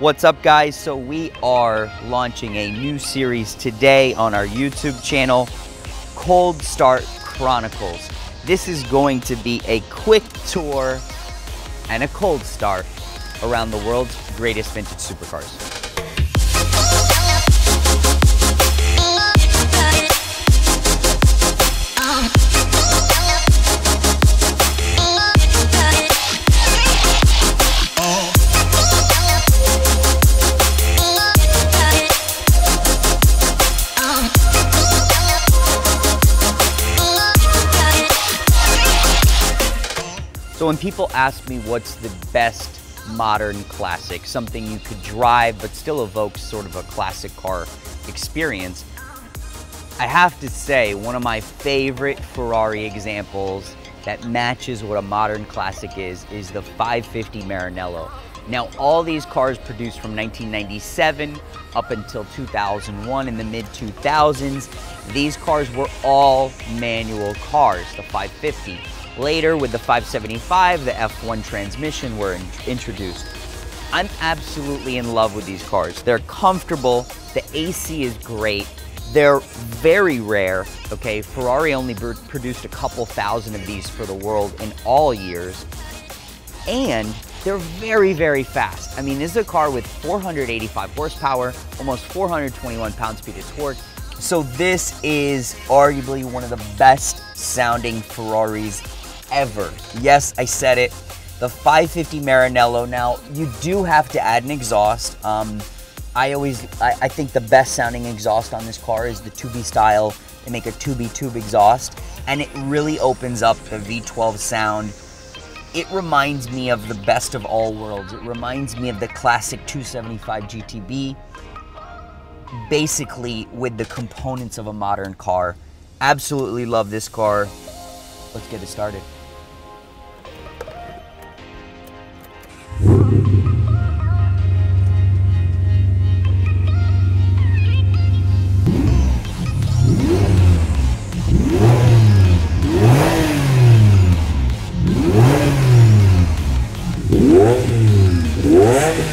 What's up guys? So we are launching a new series today on our YouTube channel, Cold Start Chronicles. This is going to be a quick tour and a cold start around the world's greatest vintage supercars. So when people ask me what's the best modern classic, something you could drive but still evokes sort of a classic car experience, I have to say one of my favorite Ferrari examples that matches what a modern classic is, is the 550 Maranello. Now, all these cars produced from 1997 up until 2001 in the mid 2000s, these cars were all manual cars, the 550. Later, with the 575, the F1 transmission were in introduced. I'm absolutely in love with these cars. They're comfortable, the AC is great, they're very rare, okay? Ferrari only produced a couple thousand of these for the world in all years. And they're very, very fast. I mean, this is a car with 485 horsepower, almost 421 pound-feet of torque. So this is arguably one of the best sounding Ferraris ever. Yes, I said it. The 550 Maranello. Now, you do have to add an exhaust. Um, I always, I, I, think the best sounding exhaust on this car is the Tubi Style. They make a Tubi tube exhaust, and it really opens up the V12 sound. It reminds me of the best of all worlds. It reminds me of the classic 275 GTB, basically with the components of a modern car. Absolutely love this car. Let's get it started. What?